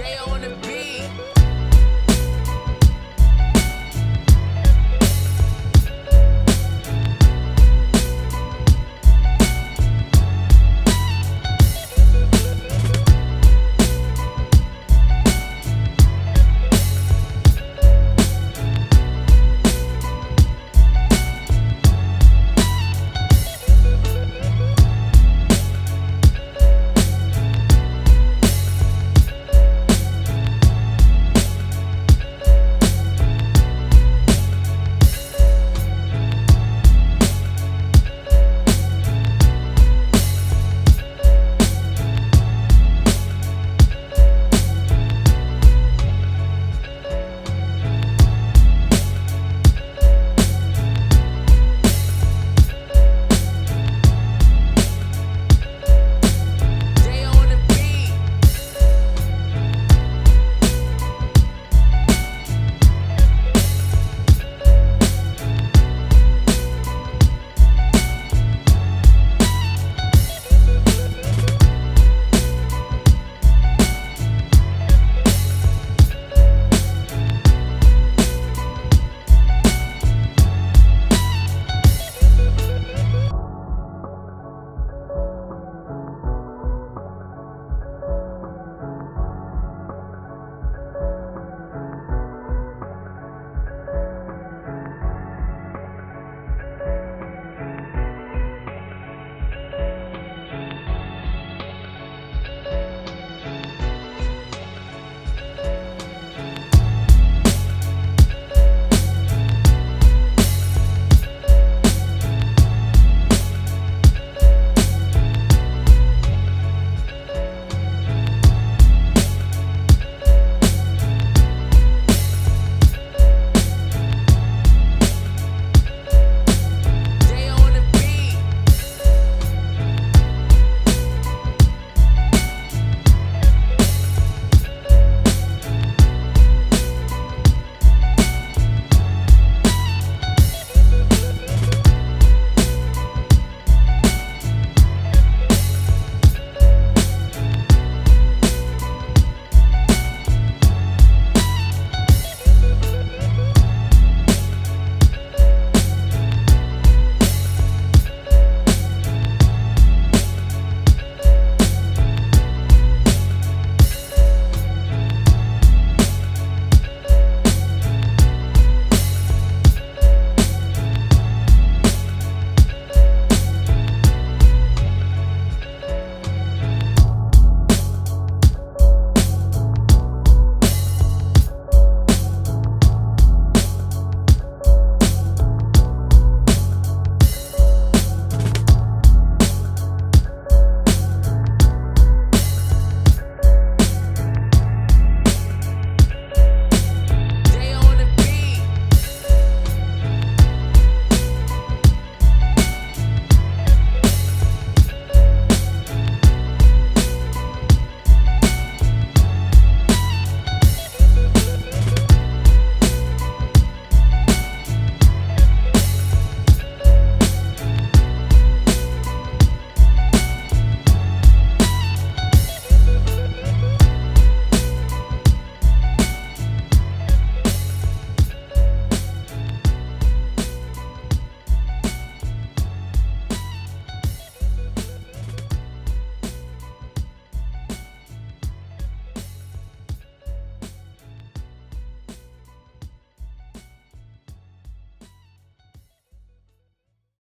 On the beat.